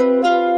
Música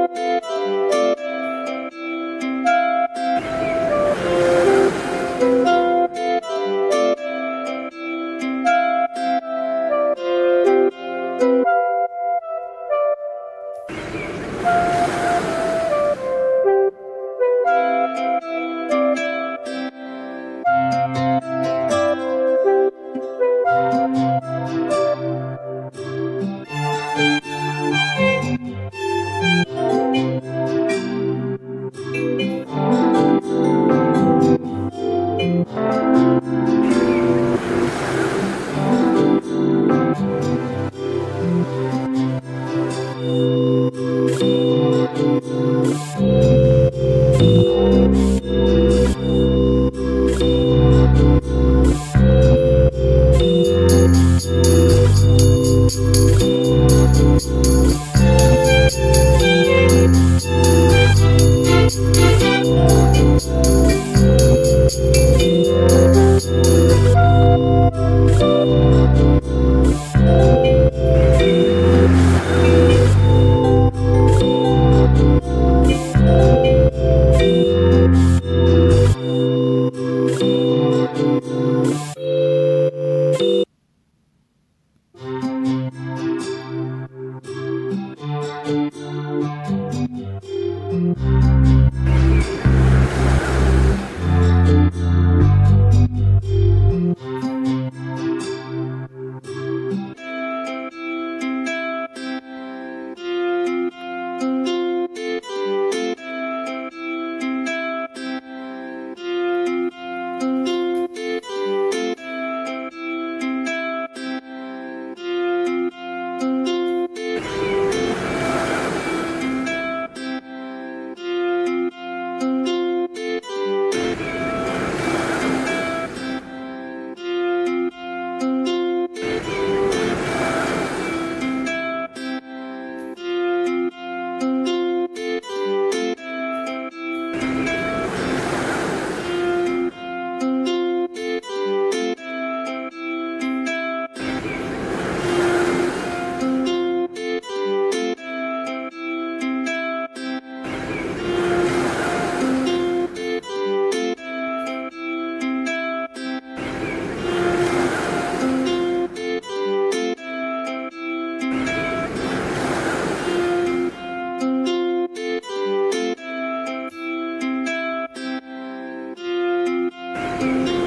you Thank you.